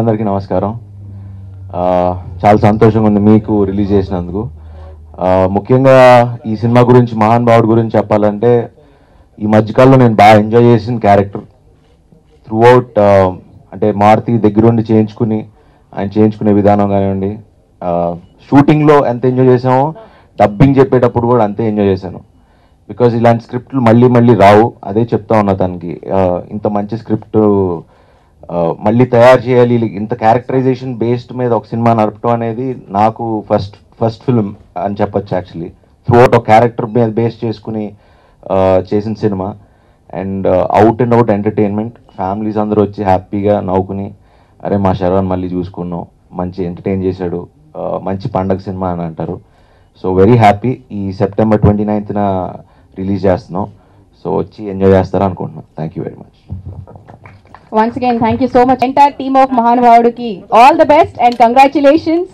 అందరికీ నమస్కారం. చాలా సంతోషంగా ఉంది మీకు రిలీజ్ చేసినందుకు. ముఖ్యంగా ఈ సినిమా గురించి మహాన్ భావుడు గురించి చెప్పాలంటే ఈ మధ్యకాలంలో నేను బాగా ఎంజాయ్ చేసిన క్యారెక్టర్ త్రూ అవుట్ అంటే మారుతి దగ్గరుండి చేయించుకుని ఆయన చేయించుకునే విధానం కానివ్వండి షూటింగ్లో ఎంత ఎంజాయ్ చేసామో డబ్బింగ్ చెప్పేటప్పుడు కూడా అంతే ఎంజాయ్ చేశాను. బికాజ్ ఇలాంటి స్క్రిప్ట్లు మళ్ళీ మళ్ళీ రావు అదే చెప్తా ఉన్నా తనకి. ఇంత మంచి స్క్రిప్ట్ మళ్ళీ తయారు చేయాలి. ఇంత క్యారెక్టరైజేషన్ బేస్డ్ మీద ఒక సినిమా నడపడం అనేది నాకు ఫస్ట్ ఫస్ట్ ఫిల్మ్ అని చెప్పొచ్చు యాక్చువల్లీ త్రూఅవుట్ ఒక క్యారెక్టర్ మీద బేస్ చేసుకుని చేసిన cinema. And out and out entertainment families అందరూ వచ్చి హ్యాపీగా నవ్వుకుని అరే మా శరవణ్ మళ్ళీ చూసుకున్నాం. మంచి ఎంటర్టైన్ చేశాడు. మంచి పండగ సినిమా అని అంటారు. సో వెరీ హ్యాపీ ఈ సెప్టెంబర్ ట్వంటీ నైన్త్న రిలీజ్ చేస్తున్నాం. సో వచ్చి ఎంజాయ్ చేస్తారా అనుకుంటున్నాం. Thank you very much Once again, thank you so much. Entire team of Mahanavauduki, all the best and congratulations.